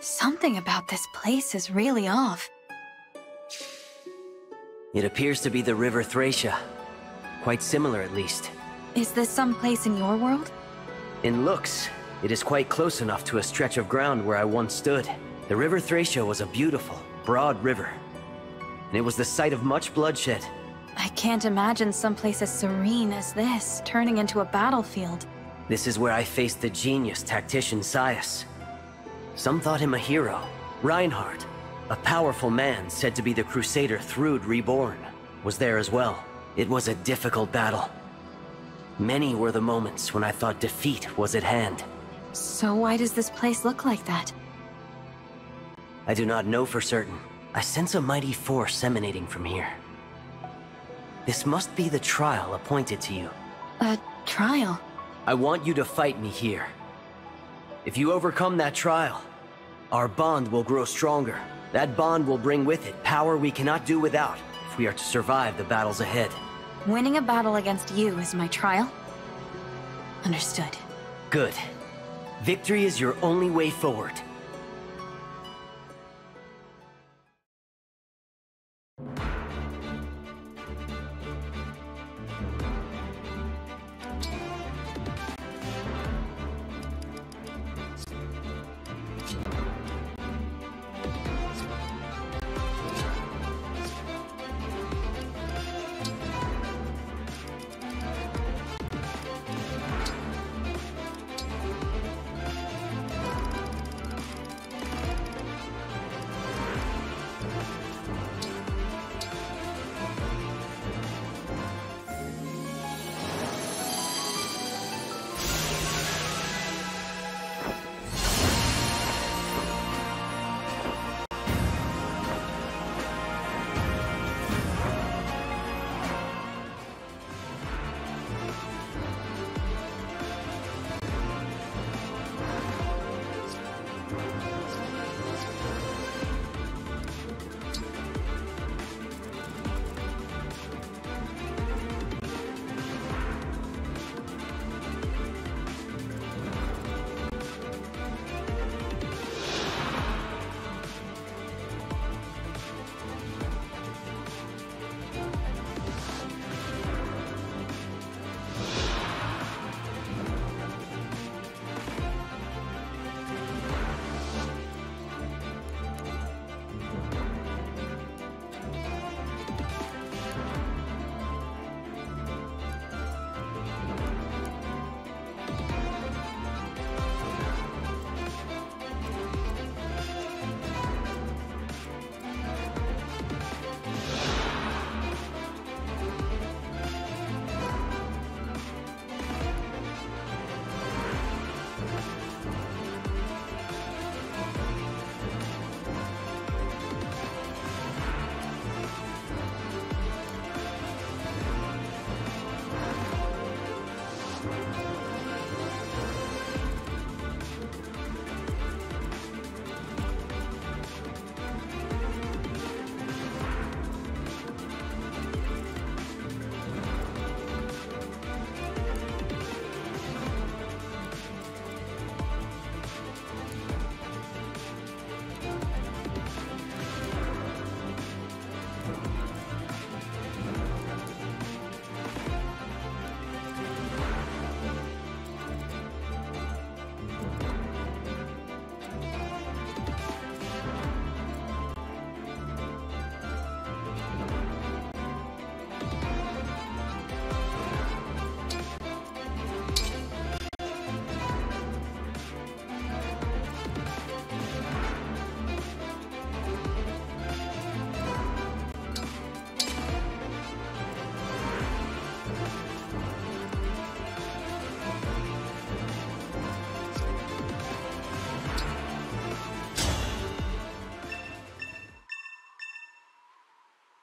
Something about this place is really off. It appears to be the River Thracia. Quite similar, at least. Is this some place in your world? In looks, it is quite close enough to a stretch of ground where I once stood. The River Thracia was a beautiful, broad river. And it was the site of much bloodshed. I can't imagine someplace as serene as this turning into a battlefield. This is where I faced the genius tactician Saias. Some thought him a hero. Reinhardt, a powerful man said to be the Crusader Thrud reborn, was there as well. It was a difficult battle. Many were the moments when I thought defeat was at hand. So why does this place look like that? I do not know for certain. I sense a mighty force emanating from here. This must be the trial appointed to you. A trial? I want you to fight me here. If you overcome that trial, our bond will grow stronger. That bond will bring with it power we cannot do without if we are to survive the battles ahead. Winning a battle against you is my trial? Understood. Good. Victory is your only way forward.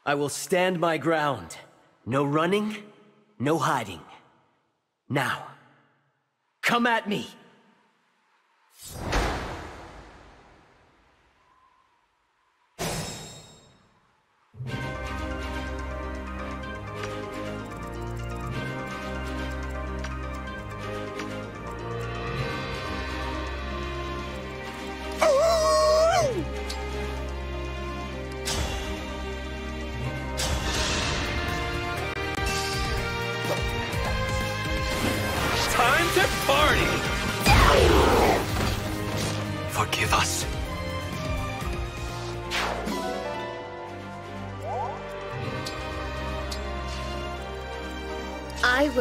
I will stand my ground. No running, no hiding. Now, come at me!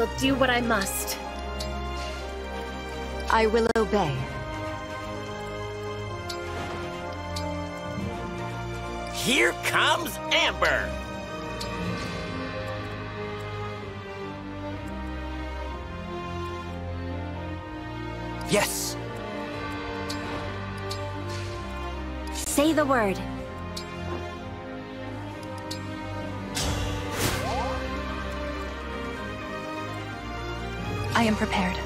Will do what I must. I will obey. Here comes Amber! Yes! Say the word. I am prepared.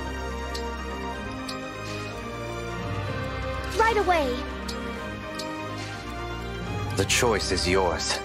Right away. The choice is yours.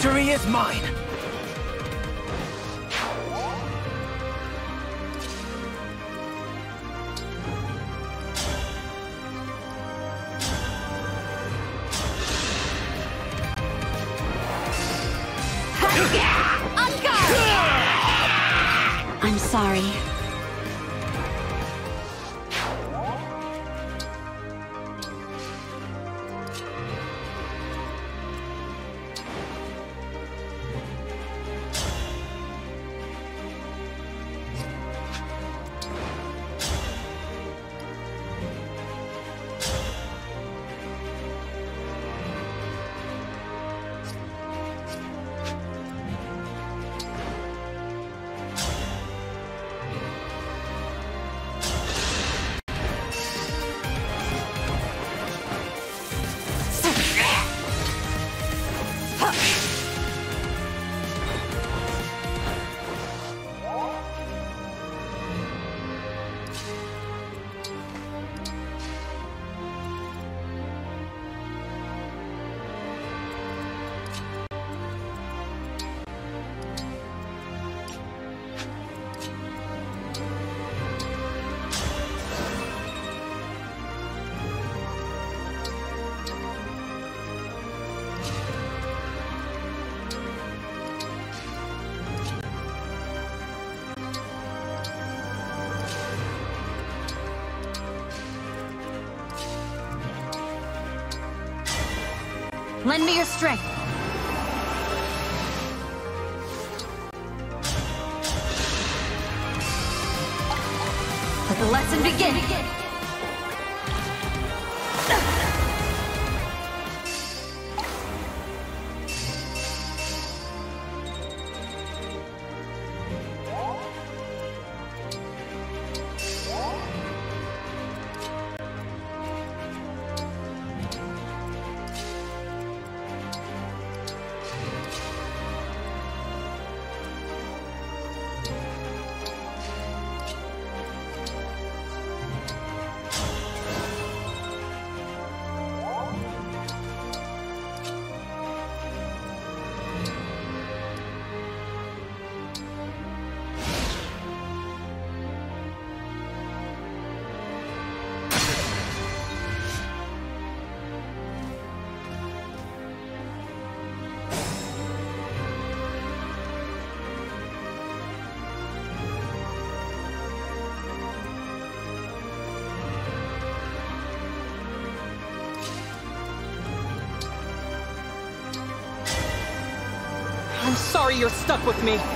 Victory is mine! I'm sorry. Lend me your strength. Let the lesson begin. I'm sorry with me.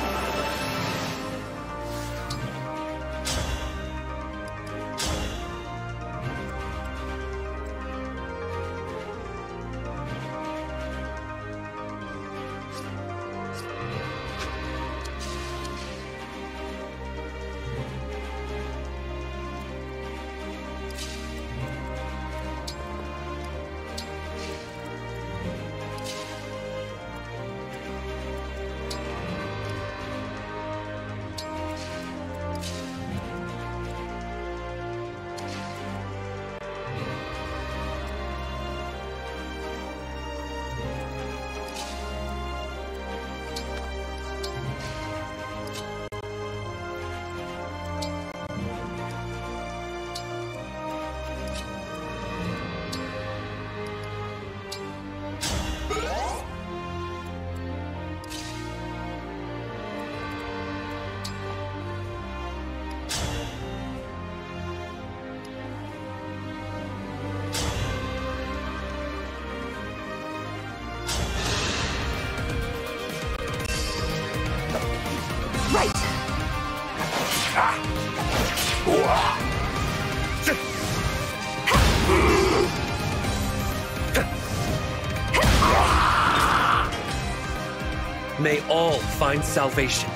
All find salvation.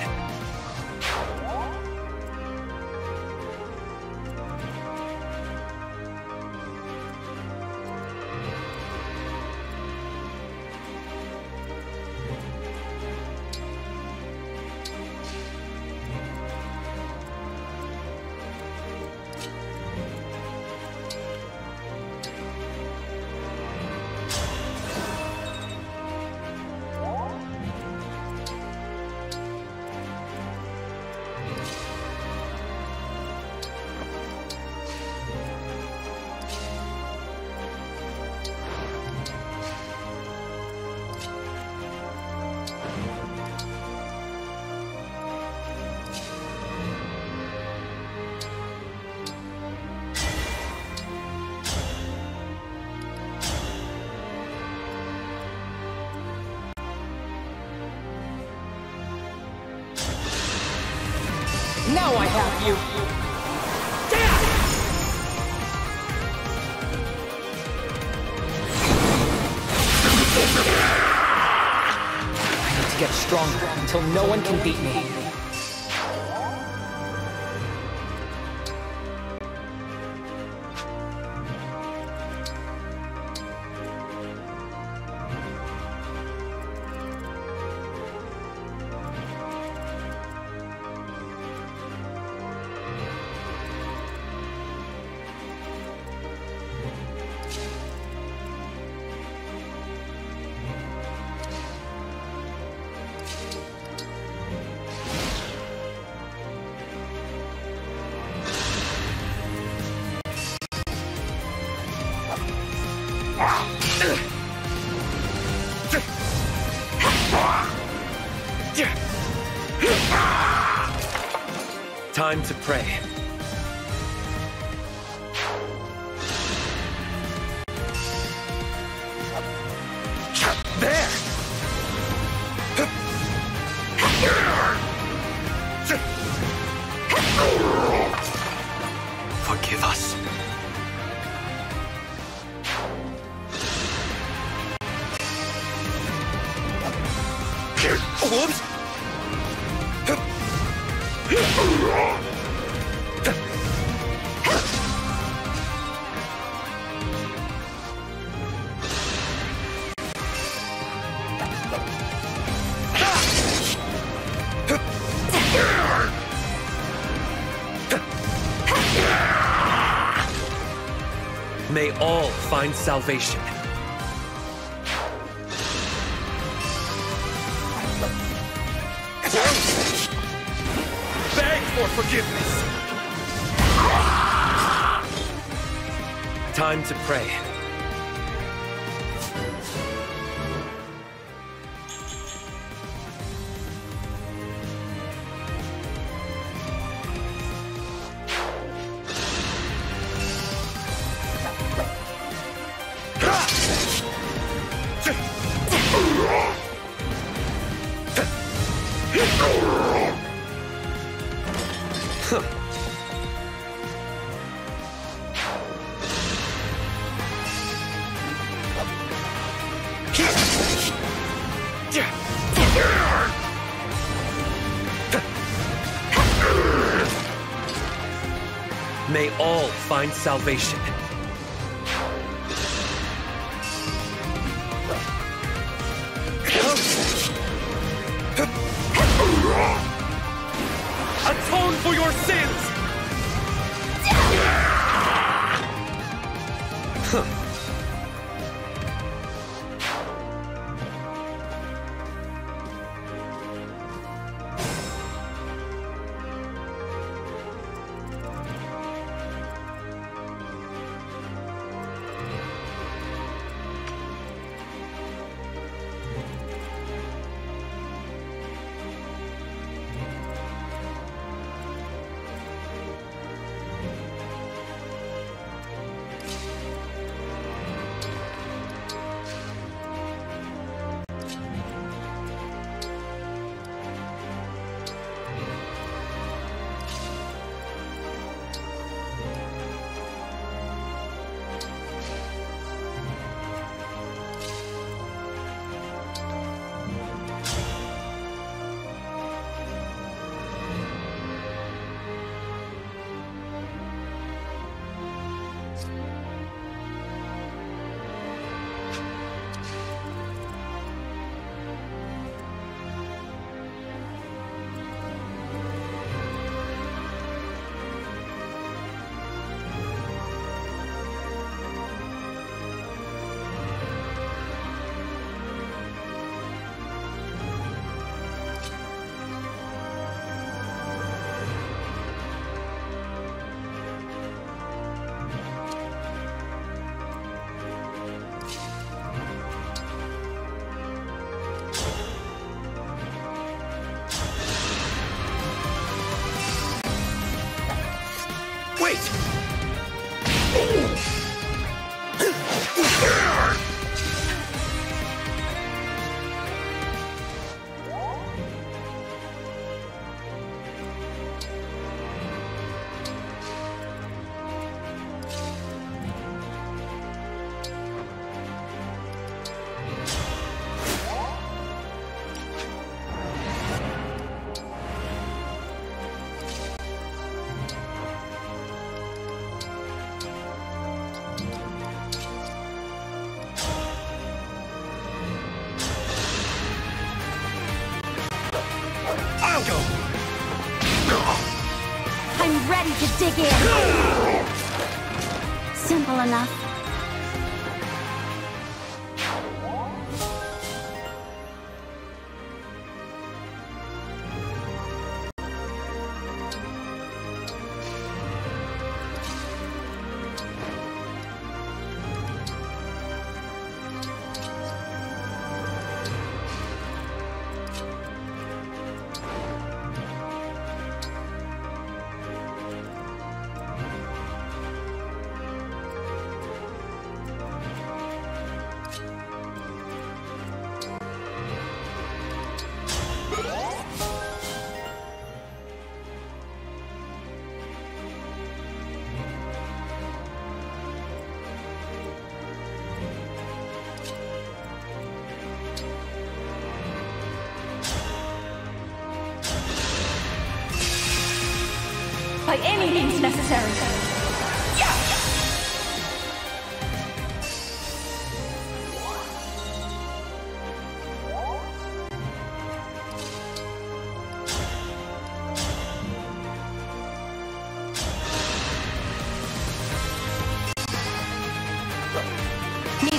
Now I have you! I need to get stronger until no one can beat me. Pray. Salvation. Beg for forgiveness. Time to pray. Find salvation. Simple enough.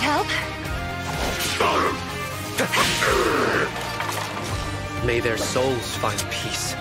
Need help? May their souls find peace.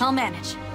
I'll manage.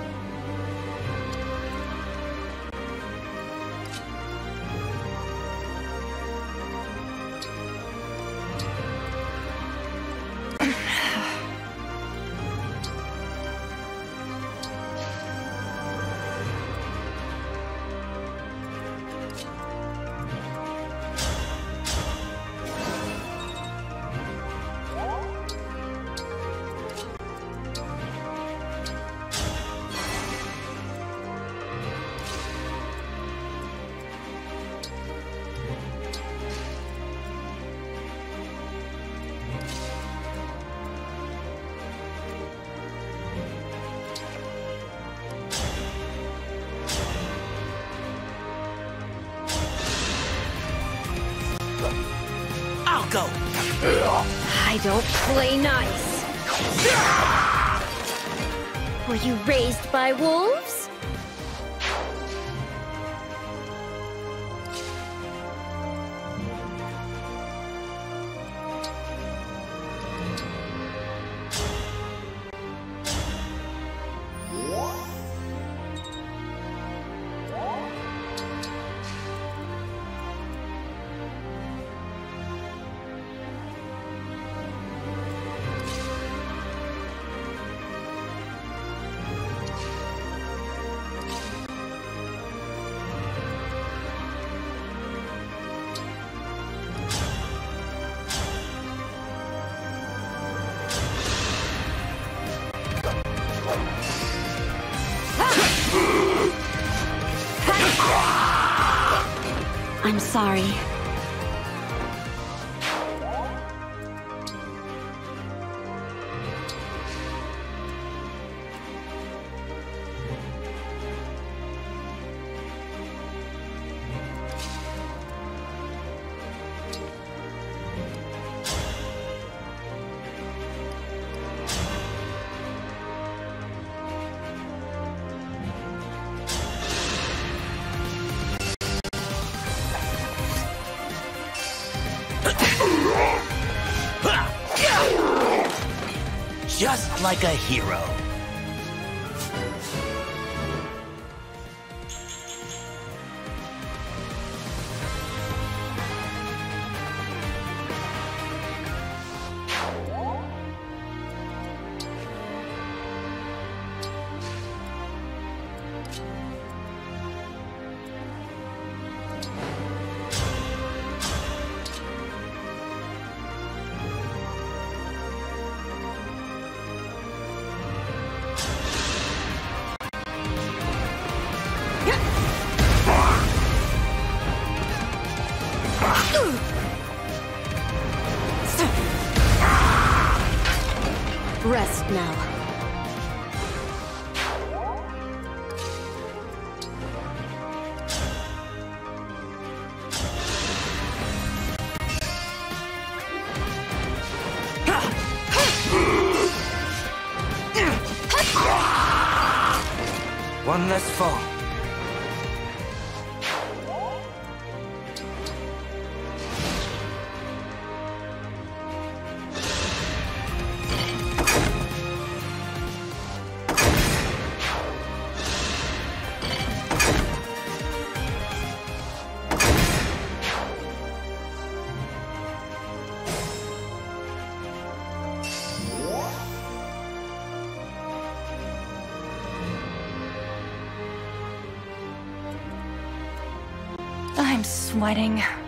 Sorry. Like a hero. I'm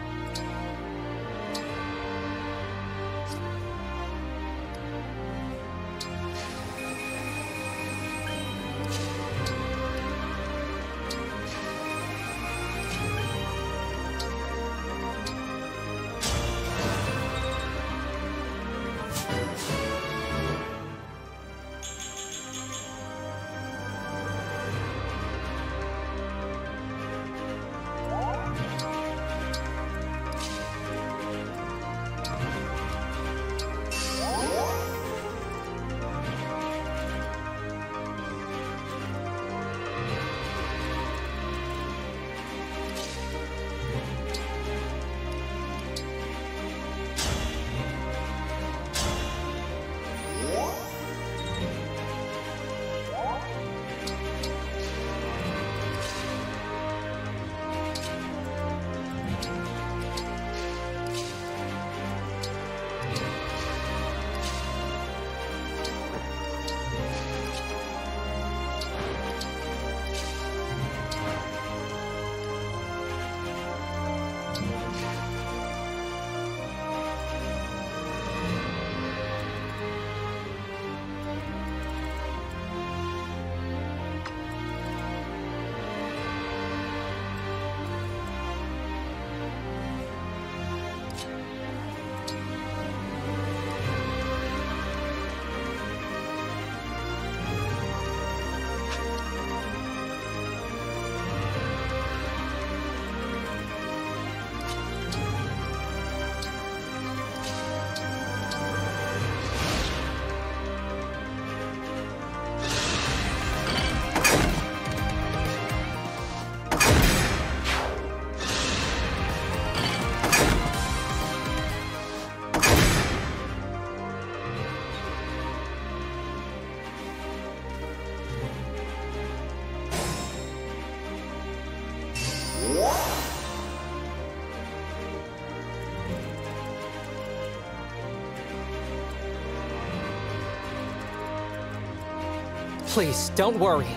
Please, don't worry.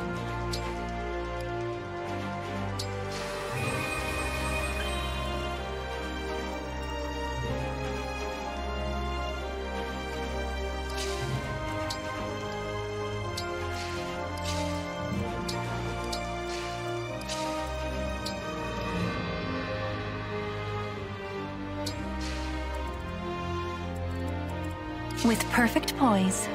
With perfect poise.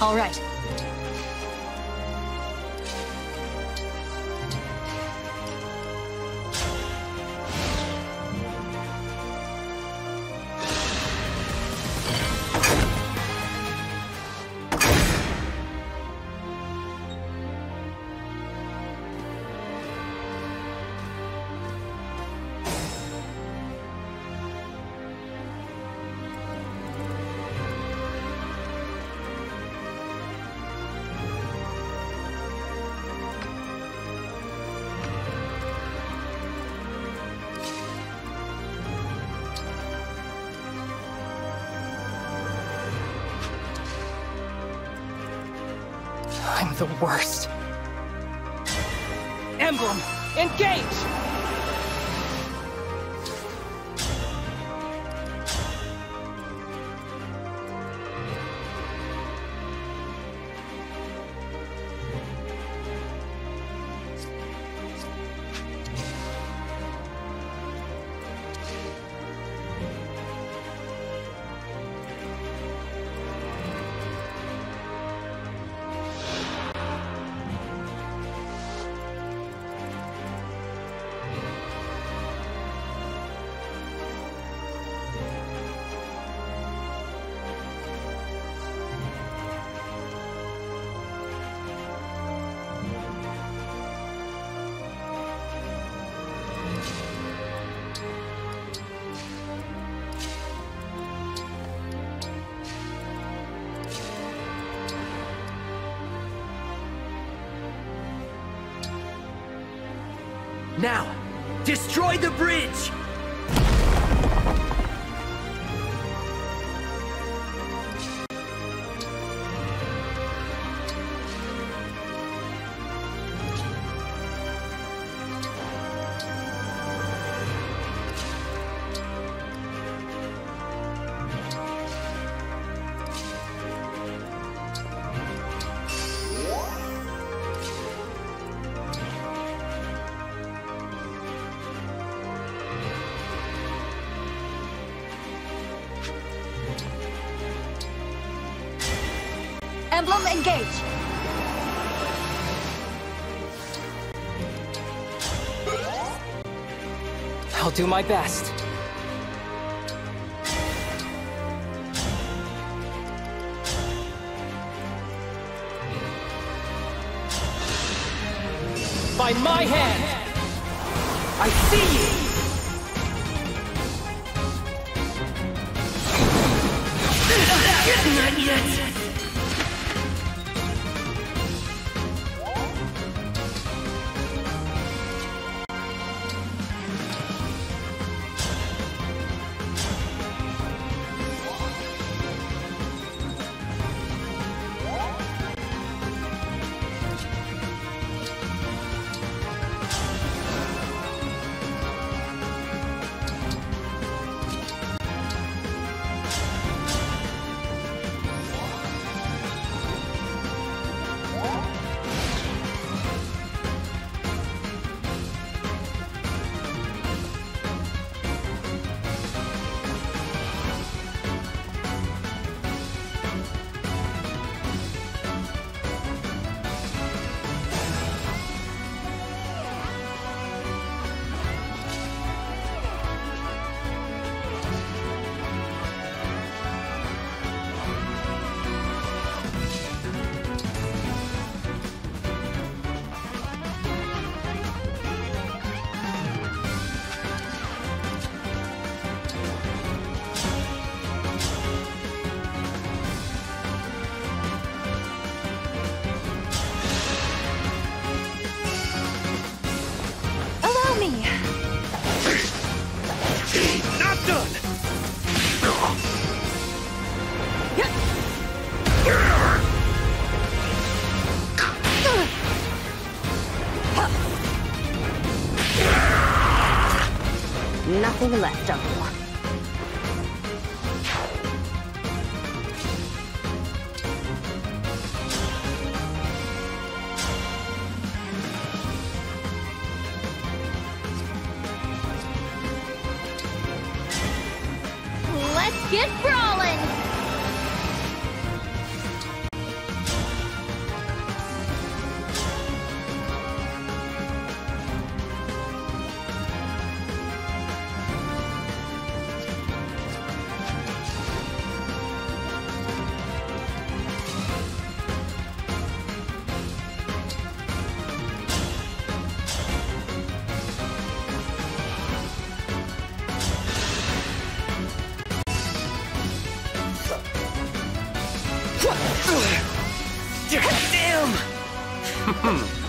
All right. I'm the worst. Emblem, engage! Emblem, engage! I'll do my best. By my hand! Nothing left of Damn!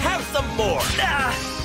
Have some more! Ah.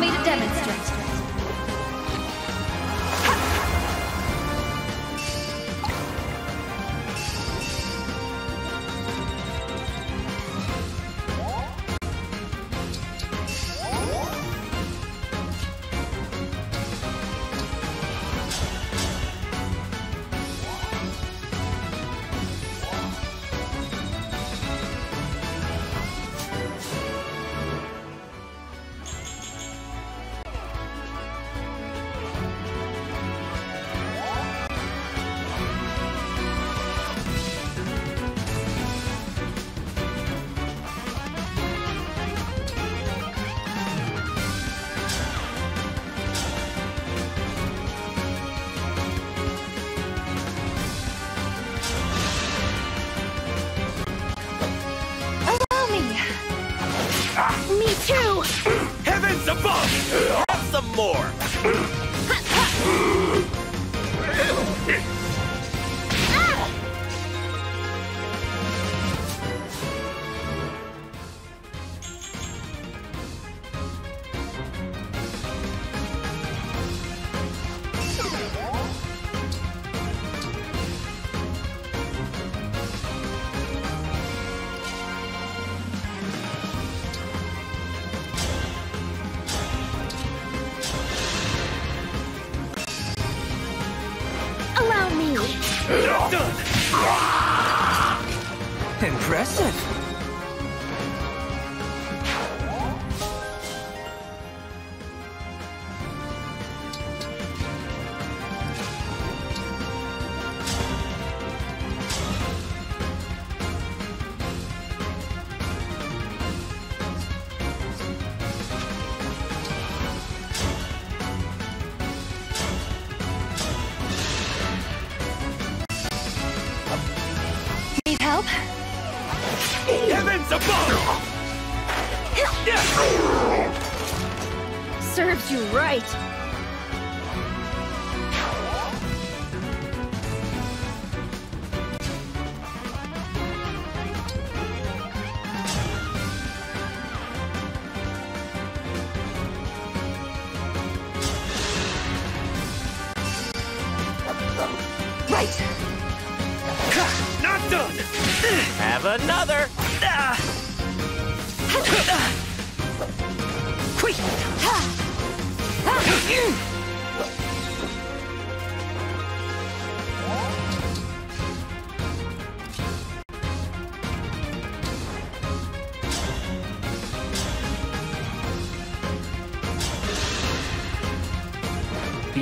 Me to demonstrate. Impressive.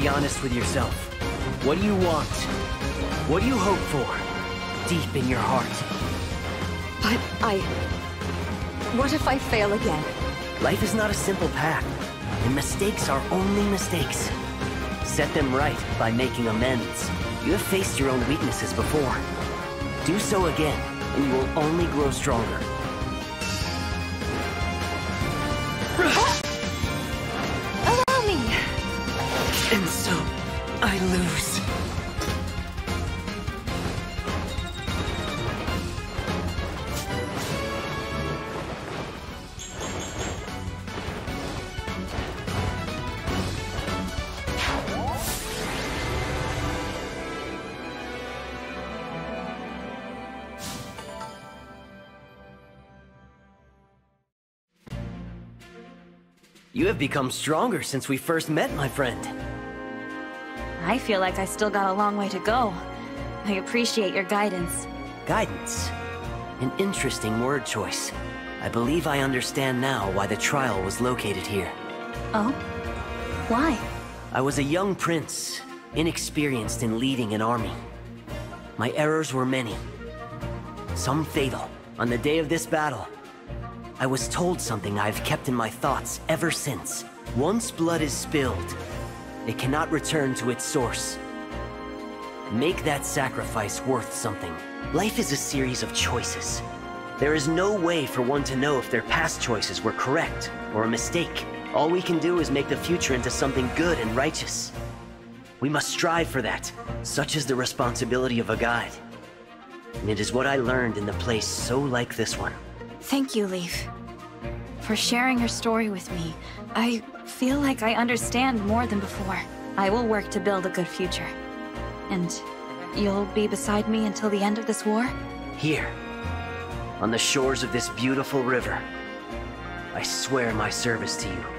Be honest with yourself. What do you want? What do you hope for? Deep in your heart. But I... What if I fail again? Life is not a simple path, and mistakes are only mistakes. Set them right by making amends. You have faced your own weaknesses before. Do so again, and you will only grow stronger. And so, I lose. You have become stronger since we first met, my friend. I feel like I still got a long way to go. I appreciate your guidance. Guidance. An interesting word choice. I believe I understand now why the trial was located here. Oh? Why? I was a young prince, inexperienced in leading an army. My errors were many. Some fatal. On the day of this battle, I was told something I've kept in my thoughts ever since. Once blood is spilled, it cannot return to its source. Make that sacrifice worth something. Life is a series of choices. There is no way for one to know if their past choices were correct or a mistake. All we can do is make the future into something good and righteous. We must strive for that. Such is the responsibility of a guide. And it is what I learned in the place so like this one. Thank you, Leif. For sharing your story with me. I feel like I understand more than before. I will work to build a good future. And you'll be beside me until the end of this war? Here, on the shores of this beautiful river, I swear my service to you.